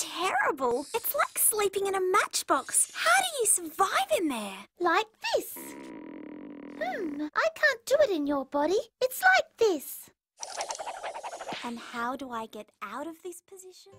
Terrible. It's like sleeping in a matchbox. How do you survive in there? Like this. Hmm, I can't do it in your body. It's like this. And how do I get out of this position?